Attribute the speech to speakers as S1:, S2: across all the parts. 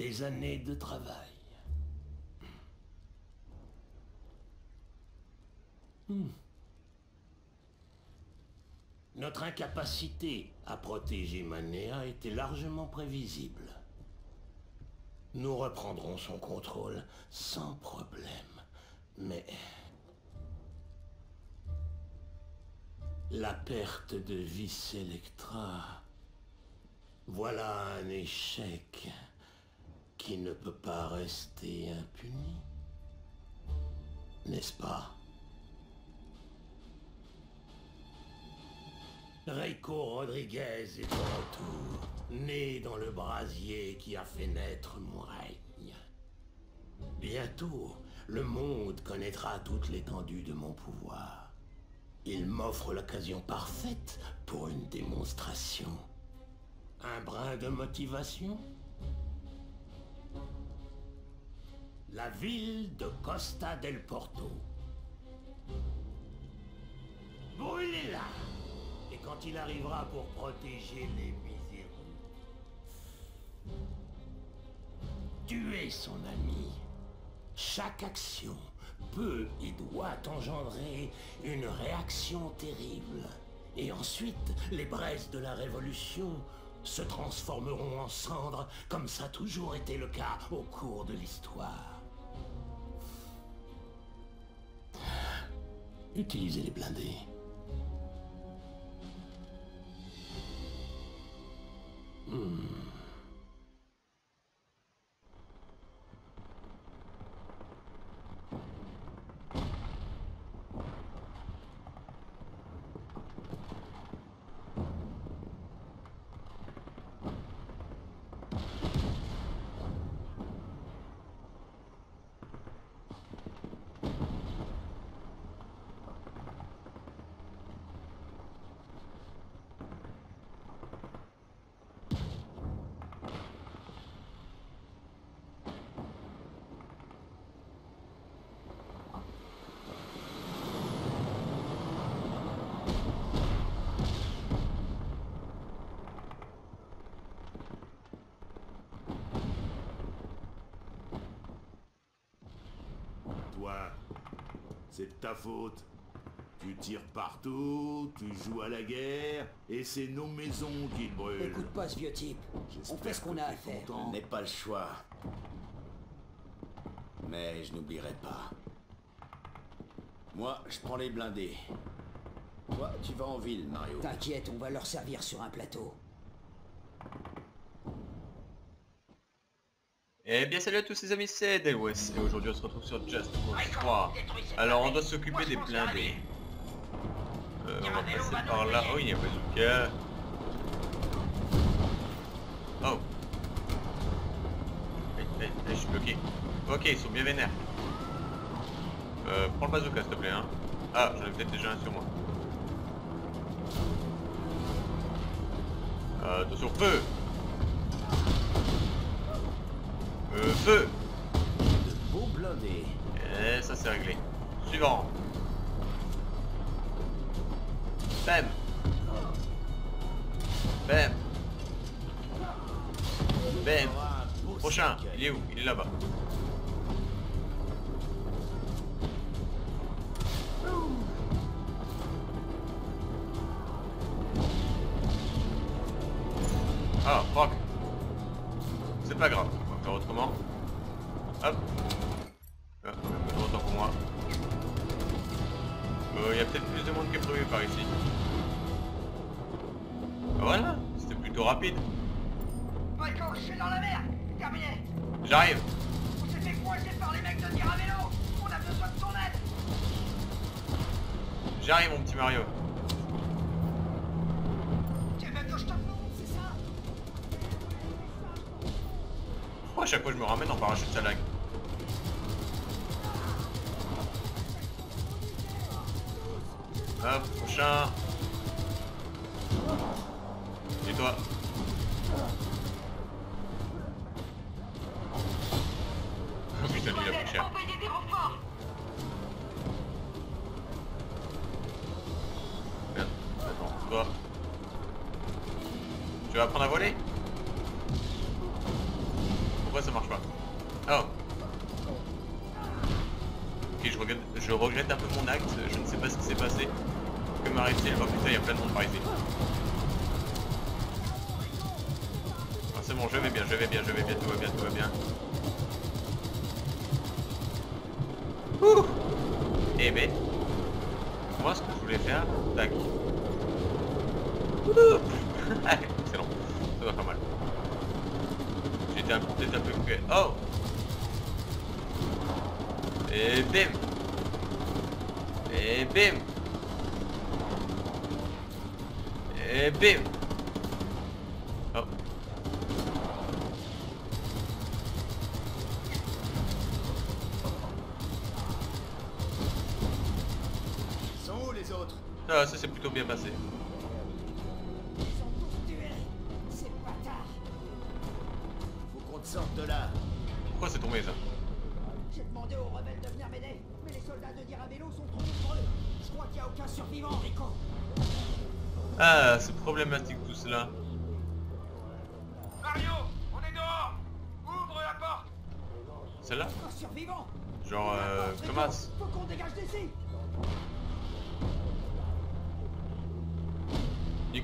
S1: des années de travail. Hmm. Notre incapacité à protéger Manéa était largement prévisible. Nous reprendrons son contrôle sans problème. Mais... La perte de Vis Electra... Voilà un échec qui ne peut pas rester impuni. N'est-ce pas? Reiko Rodriguez est de retour, né dans le brasier qui a fait naître mon règne. Bientôt, le monde connaîtra toute l'étendue de mon pouvoir. Il m'offre l'occasion parfaite pour une démonstration. Un brin de motivation? La ville de Costa del Porto. Brûlez-la Et quand il arrivera pour protéger les miséreux, tuez son ami. Chaque action peut et doit engendrer une réaction terrible. Et ensuite, les braises de la Révolution se transformeront en cendres, comme ça a toujours été le cas au cours de l'histoire. Utilisez les blindés. Hmm.
S2: C'est ta faute. Tu tires partout, tu joues à la guerre, et c'est nos maisons qui brûlent.
S3: Écoute pas ce vieux type. On fait ce qu'on a à faire.
S4: Je n'ai pas le choix. Mais je n'oublierai pas. Moi, je prends les blindés. Toi, tu vas en ville, Mario.
S3: T'inquiète, on va leur servir sur un plateau.
S5: Eh bien salut à tous les amis, c'est Delwes et aujourd'hui on se retrouve sur Just Cause 3. Alors on doit s'occuper des blindés. Euh, on va passer par là. Oh il y a bazooka. Oh. Eh, eh, eh, je suis bloqué. Ok, ils sont bien vénères. Euh, prends le bazooka s'il te plaît hein. Ah, j'en ai peut-être déjà un sur moi. Euh, attention, feu Euh, feu. Et ça c'est réglé. Suivant. Bam Bam Bam Prochain, il est où? Il est là-bas. Ah, fuck. C'est pas grave que prévu par ici. Ah, voilà, c'était plutôt rapide.
S6: Michael, je suis dans la merde Terminé.
S5: J'arrive.
S6: On s'est fait coincer par les mecs de Tiravello On a besoin de ton aide.
S5: J'arrive mon petit Mario. Pourquoi à chaque fois je me ramène en parachute ça lag? Hop, prochain. Et c'est bon, je vais bien, je vais bien, je vais bien, tout va bien, tout va bien. Ouh. Eh ben, moi ce que je voulais faire, tac. Ouh. Excellent, ça va pas mal. J'étais peut-être un peu... Oh. Et bim. Et bim. Et bim Oh
S4: Ils
S5: Ah, ça s'est plutôt bien passé.
S3: Ils sont tous tués Ces bâtards
S4: Faut qu'on te sorte de là.
S5: Pourquoi c'est tombé ça
S3: J'ai demandé aux rebelles de venir m'aider, mais les soldats de Diravelo sont trop nombreux. Je crois qu'il n'y a aucun survivant, Rico.
S5: Ah, c'est problématique tout cela.
S6: Mario, on est dehors Ouvre la porte
S5: Celle-là Genre, euh, Thomas
S3: Faut qu'on dégage d'ici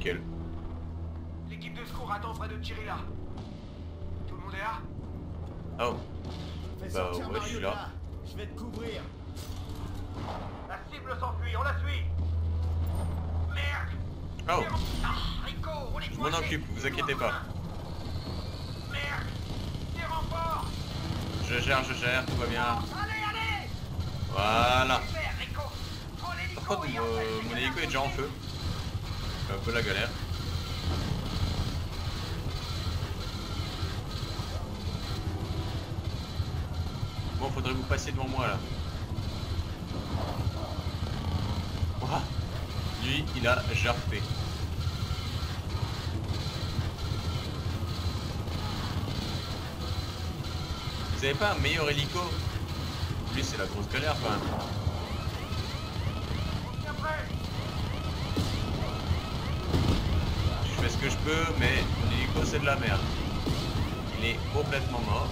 S5: Nickel.
S6: L'équipe de secours attend près de Chirila. Tout le monde est là
S5: Oh,
S4: Fais
S5: Bah, je suis là.
S4: là. Je vais te couvrir.
S6: La cible s'enfuit, on la suit Merde
S5: oh,
S6: Ah, Rico, on est
S5: je m'en occupe, vous inquiétez pas.
S6: Merde Des renforts
S5: Je gère, je gère, tout va bien.
S6: Allez, allez
S5: Voilà. Par contre, mon, mon hélico est déjà en feu. Un peu la galère. Bon, faudrait vous passer devant moi là. Lui, il a jarpé. Vous avez pas un meilleur hélico? Lui, c'est la grosse galère quand même. Peux, mais mon hélico c'est de la merde. Il est complètement mort.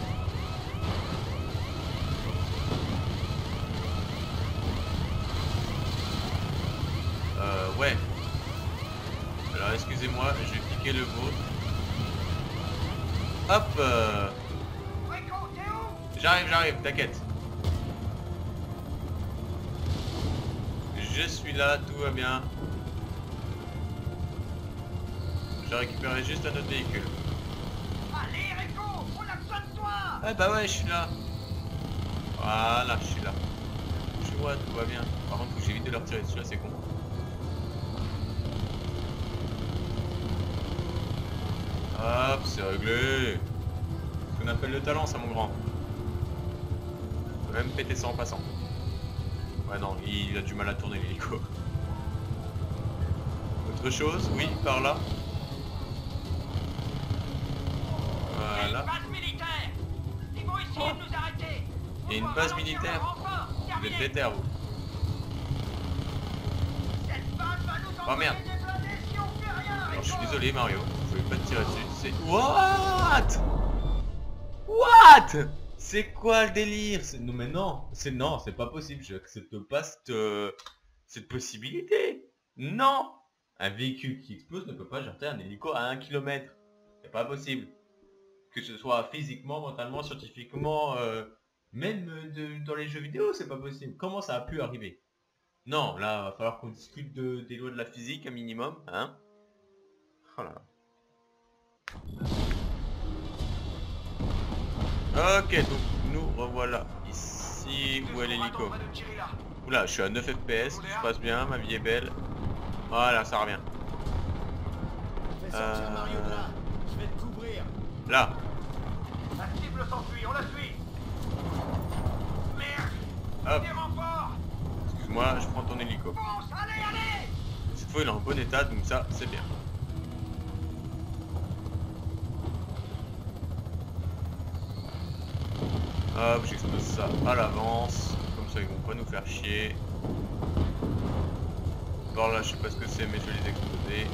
S5: Euh, ouais. Alors excusez-moi, je vais piquer le vôtre. Hop euh, J'arrive, j'arrive, t'inquiète. Je suis là, tout va bien. J'ai récupéré juste un autre véhicule.
S6: Allez, Rico On a besoin de toi
S5: Ah bah ouais, je suis là. Voilà, je suis là. Je vois, tout va bien. Par contre, faut que j'évite de leur tirer dessus, là, c'est con. Hop, c'est réglé. Ce qu'on appelle le talent, ça, mon grand. On peut même péter ça en passant. Ouais, non, il a du mal à tourner l'hélico. Autre chose Oui, par là.
S6: Il y a
S5: Voilà.
S6: une base militaire Ils vont essayer de nous arrêter
S5: Il y a une
S6: On va
S5: base
S6: ralentir
S5: militaire. Vous êtes déter, vous.
S6: Base
S5: Oh, merde. Alors, je suis désolé Mario, je vais pas te tirer dessus, c'est... What? What? C'est quoi le délire? Non mais non, c'est non, c'est pas possible, j'accepte pas cette, euh, cette possibilité. Non. Un véhicule qui explose ne peut pas jeter un hélico à 1 km. C'est pas possible. Que ce soit physiquement, mentalement, scientifiquement, euh, même de- dans les jeux vidéo, c'est pas possible. Comment ça a pu arriver? Non, là, va falloir qu'on discute de- des lois de la physique un minimum, hein Oh. Ok, donc nous revoilà ici. Où est l'hélico? Oula, je suis à 9 FPS, tout se passe bien, ma vie est belle. Voilà, ça revient. Euh.
S4: Là. Je vais te couvrir.
S5: Là,
S6: La cible s'enfuit, on la suit Merde
S5: hop, excuse-moi, je prends ton hélico.
S6: Fonce Allez, allez
S5: Cette fois, il est en bon état, donc ça, c'est bien. Hop, j'explose ça à l'avance. Comme ça, ils vont pas nous faire chier. Par là, je sais pas ce que c'est, mais je vais les exploser.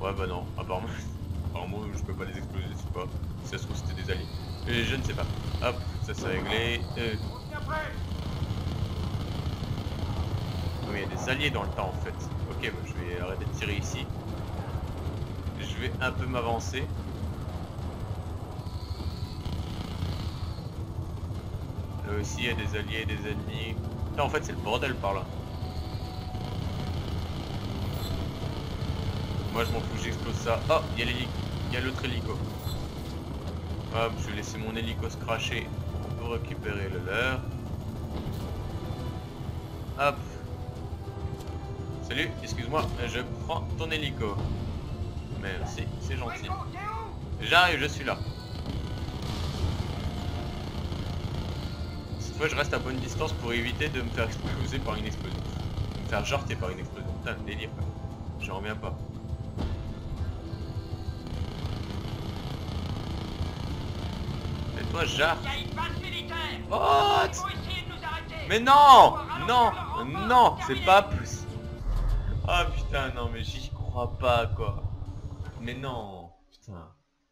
S5: Ouais, bah non, apparemment je peux pas les exploser, je sais pas. Si ça se trouve c'était des alliés. Et je ne sais pas. Hop, ça c'est réglé. Euh, oui, il y a des alliés dans le temps en fait. Ok, bah, je vais arrêter de tirer ici. Je vais un peu m'avancer. Là aussi il y a des alliés des ennemis. Là en fait c'est le bordel par là. Moi je m'en fous, j'explose ça. Oh, il y a l'hélico. Il y a l'autre hélico. Hop, je vais laisser mon hélico se cracher pour récupérer le leur. Hop. Salut, excuse-moi, je prends ton hélico. Merci, c'est gentil. J'arrive, je suis là. Cette fois, je reste à bonne distance pour éviter de me faire exploser par une explosion. Me faire jarter par une explosion. Putain, délire. J'en reviens pas. What? Mais non Non Non C'est pas possible. Ah putain non mais j'y crois pas quoi. Mais non Putain.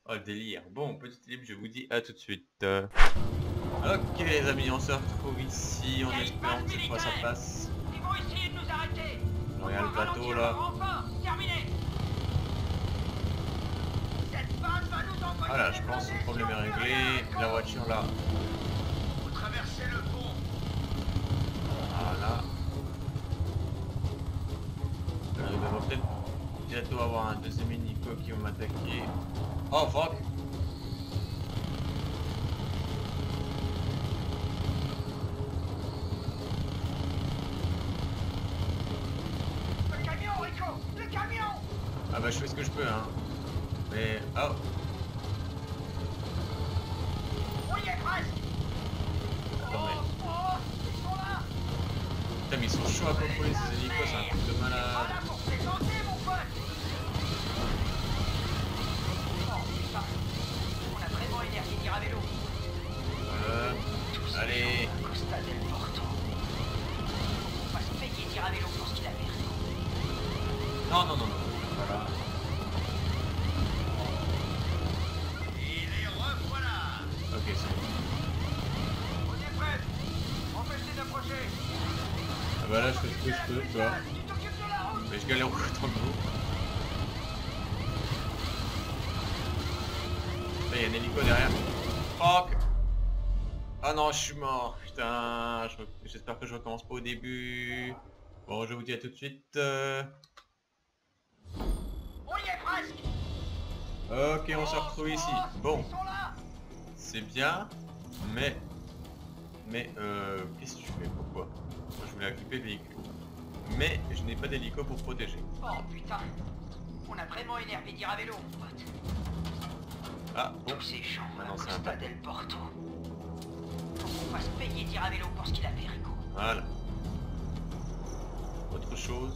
S5: Oh le délire. Bon petit libre je vous dis à tout de suite. Ok les amis on se retrouve ici. En espérant que cette fois ça passe. Le bateau là
S6: Enfin, terminé Cette base va nous envoyer
S5: Voilà
S6: des
S5: je pense que le problème est réglé. La voiture là.
S6: Vous traversez le pont.
S5: Voilà. Euh, Il va peut-être bientôt avoir un deuxième hélico qui va m'attaquer. Oh fuck.
S6: Le camion, Rico Le camion.
S5: Ah bah je fais ce que je peux hein.
S6: Y a
S5: un hélico derrière. Fuck Ah non je suis mort, putain. je re- J'espère que je recommence pas au début. Bon je vous dis à tout de suite. euh.
S6: On y est presque
S5: Ok on se retrouve ici. Bon. C'est bien, mais... Mais, euh... Qu'est-ce que tu fais? Pourquoi? Moi, je voulais occuper le véhicule. Mais, je n'ai pas d'hélico pour protéger.
S6: Oh putain On a vraiment énervé dire à vélo, mon pote
S5: Ah, bon.
S6: Tous ces gens
S5: Maintenant,
S6: à
S5: c'est un
S6: del Porto Faut qu'on fasse payer vélo pour ce qu'il a fait, Rico
S5: Voilà. Autre chose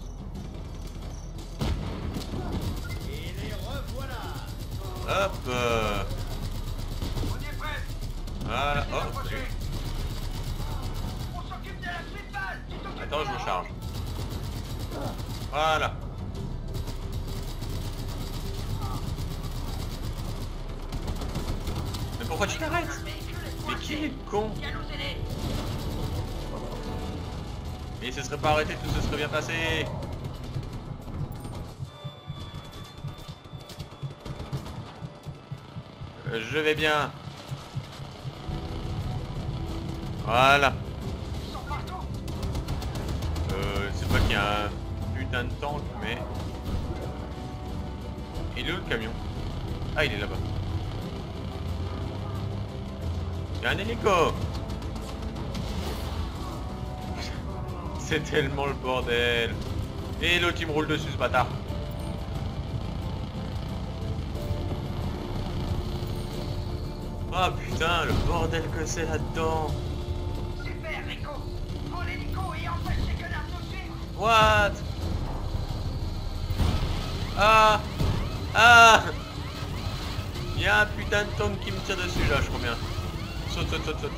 S3: Et les revoilà
S5: Hop euh,
S6: On est prêt
S5: Voilà, oh.
S6: On s'occupe de la suite base
S5: Attends, je me charge. Voilà. Mais pourquoi tu t'arrêtes? Mais qui est con? Mais il se serait pas arrêté, tout se serait bien passé Euh, Je vais bien. Voilà. Euh, c'est pas qu'il y a un putain de tank, mais... Il est où le camion? Ah, il est là-bas. Il y a un hélico C'est tellement le bordel. Et l'autre il me roule dessus ce bâtard. Ah putain, le bordel que c'est là-dedans.
S6: Super, Rico Prends l'hélico et empêche ces connards de nous suivre
S5: What? Ah! Ah! Il y a un putain de tank qui me tire dessus là, je crois bien. Saute.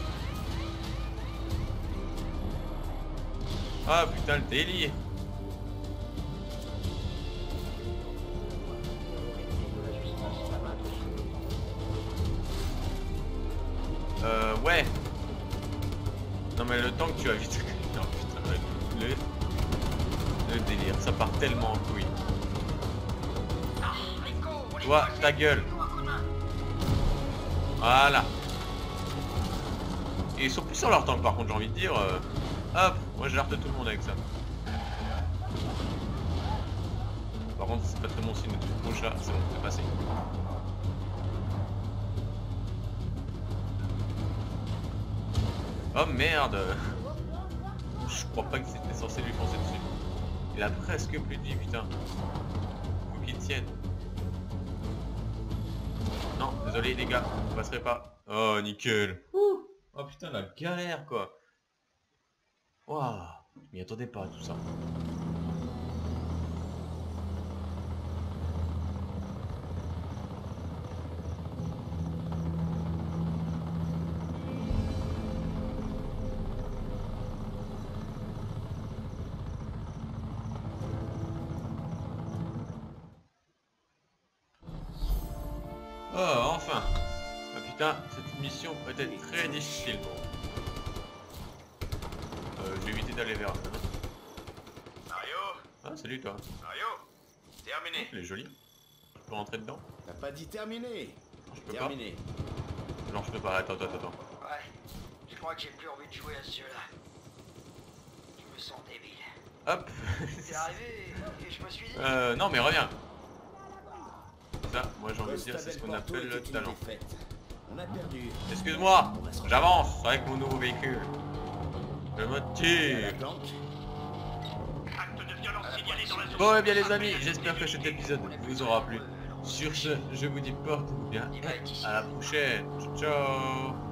S5: Ah putain le délire Euh ouais. Non mais le temps que tu as vite Non putain le, délire ça part tellement en couille. Toi ta gueule. Voilà. Et ils sont plus sur leur temps par contre j'ai envie de dire. euh, Hop, moi j'alerte tout le monde avec ça. Par contre c'est pas très bon signe de tout mon chat, c'est bon, c'est passé. Oh merde Je crois pas que c'était censé lui foncer dessus. Il a presque plus de vie putain. Faut qu'il tienne. Non, désolé les gars, vous passerez pas. Oh nickel. Oh putain la galère quoi. Waouh, m'y attendais pas tout ça. Oh enfin Ah putain, cette mission peut être très difficile. Euh, je vais éviter d'aller vers...
S6: Mario
S5: Ah salut toi,
S6: Mario Terminé.
S5: il est joli. Je peux rentrer dedans
S4: T'as pas dit terminé
S5: Je peux
S4: Terminé.
S5: pas Non je peux pas, attends, attends, attends.
S3: Ouais, je crois que j'ai plus envie de jouer à ce jeu-là. Je me sens débile.
S5: Hop
S3: C'est arrivé et je me suis dit...
S5: Euh, non mais reviens Ça, moi j'ai envie de dire, c'est ce qu'on appelle le talent.
S4: défaite. On a perdu.
S5: Excuse-moi, j'avance avec mon nouveau véhicule. Je me tire
S4: planque.
S6: Acte de violence signalé dans la zone.
S5: Bon et bien les amis, j'espère que cet épisode vous aura plu. Sur ce, je vous dis portez-vous bien et à la prochaine. Ciao ciao